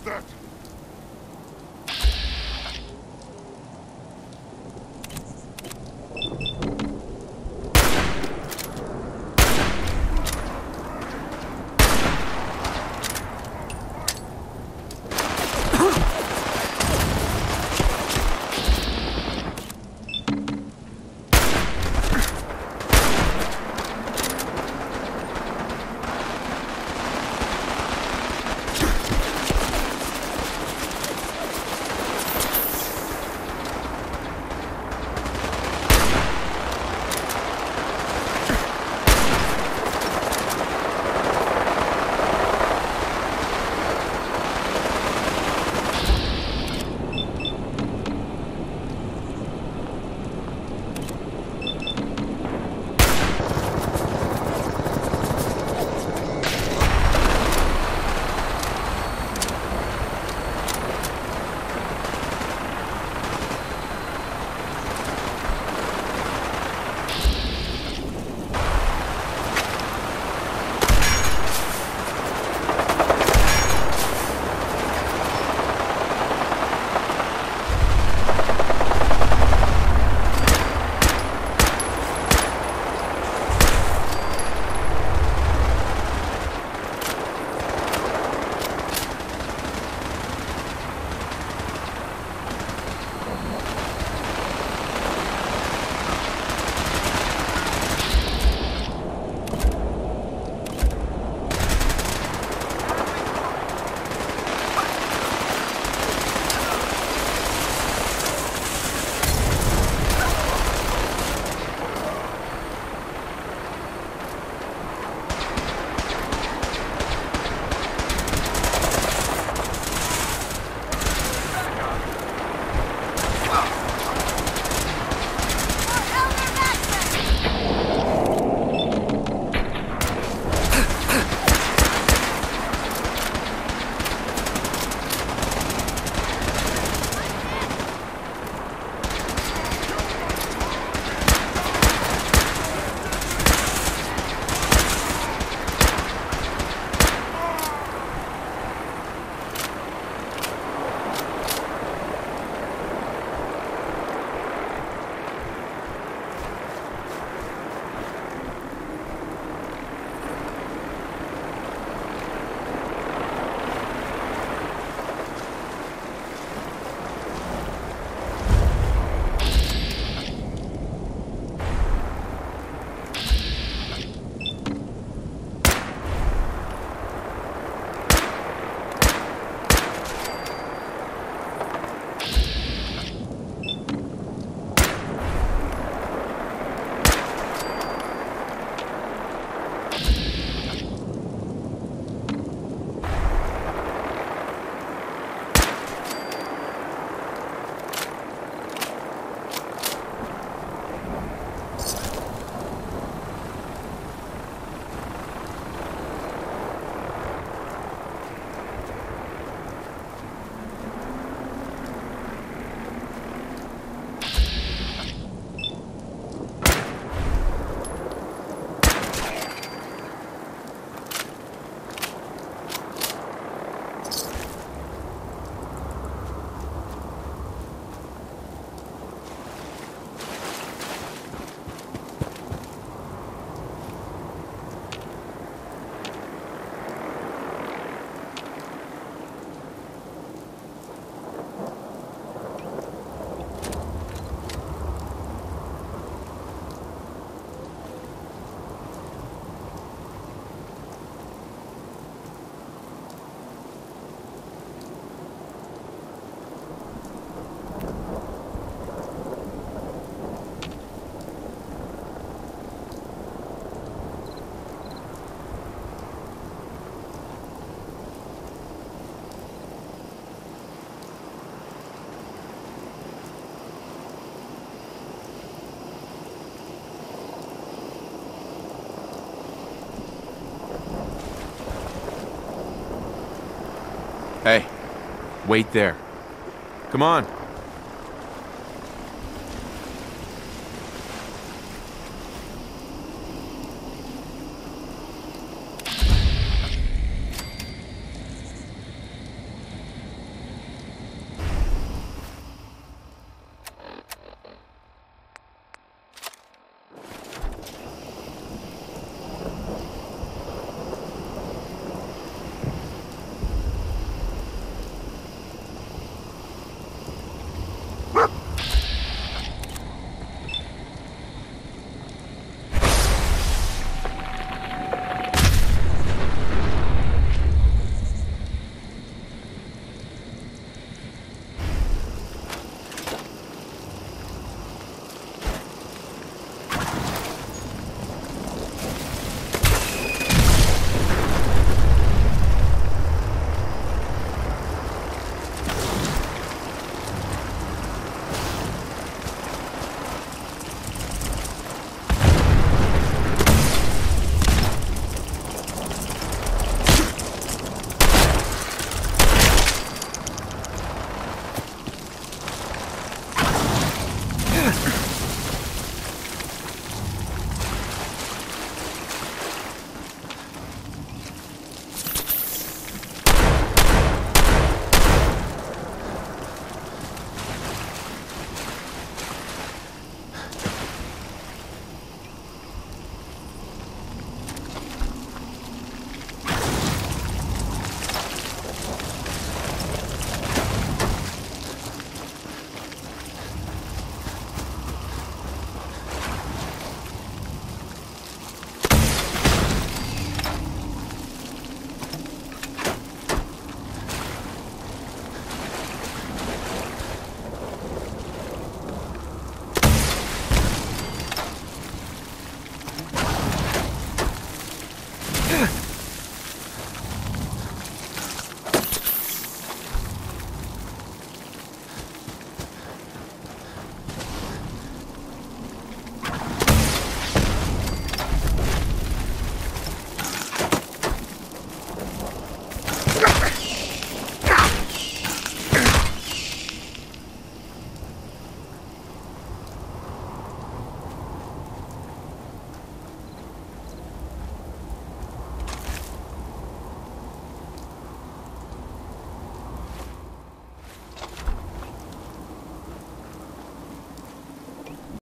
ждать. Hey, wait there. Come on.